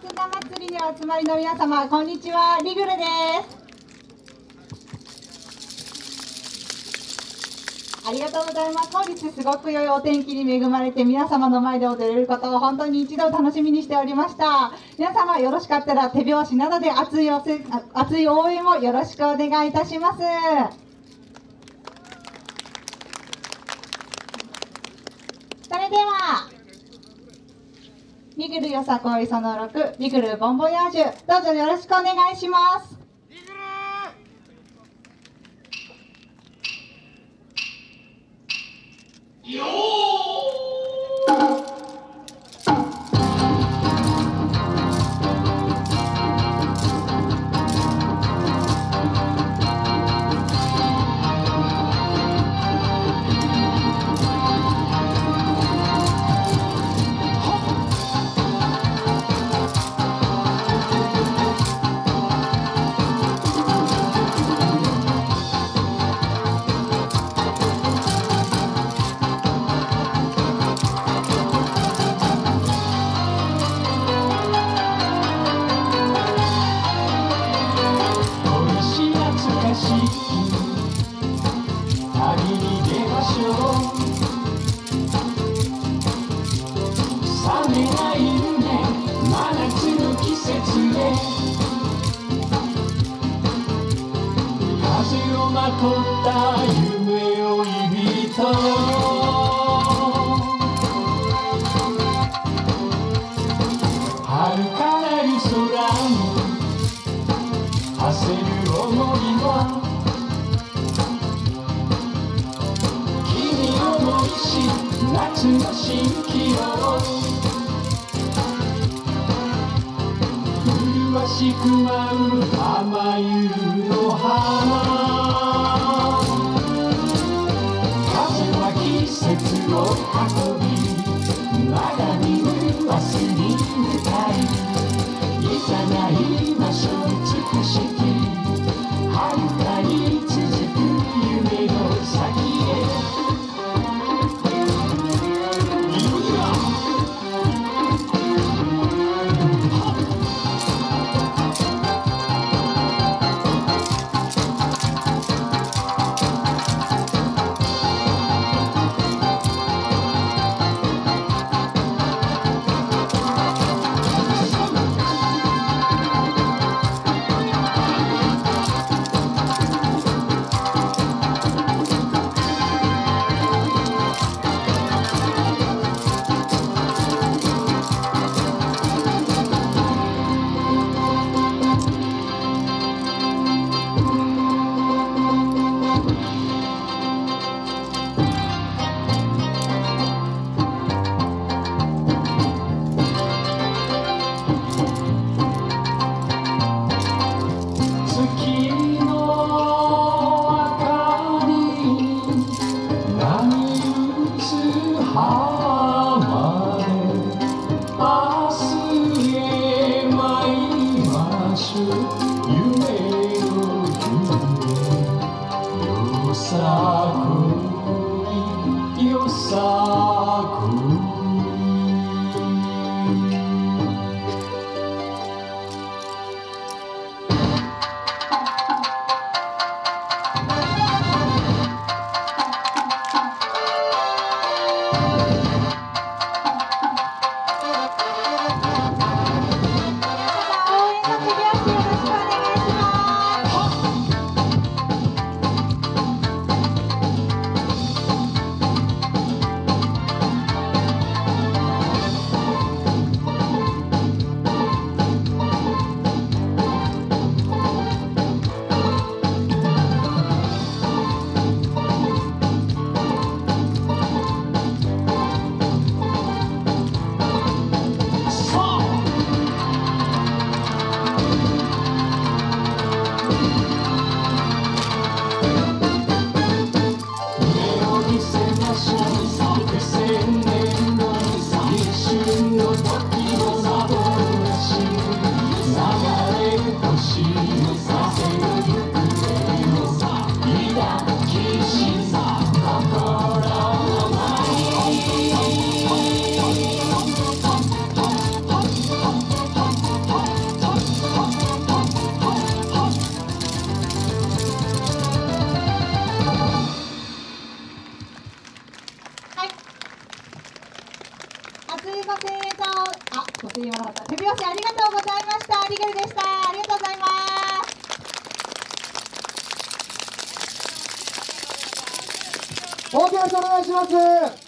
金祭りにお集まりの皆様、こんにちは。リグルです。ありがとうございます。本日すごく良いお天気に恵まれて皆様の前で踊れることを本当に一度楽しみにしておりました。皆様よろしかったら手拍子などで熱いおせ熱い応援をよろしくお願いいたします。それでは、リグルよさこいその6、リグルボンボヤージュ、どうぞよろしくお願いします。恋旅に出ましょう冷めない夢真夏の季節へ風をまとった夢を指とし夏の新気温麗しく舞う浜湯の花風は季節を。運びいましたリゲルでした。ありがとうございます。大きな拍手お願いします。